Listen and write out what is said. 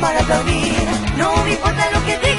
para aplaudir. No me importa lo que diga.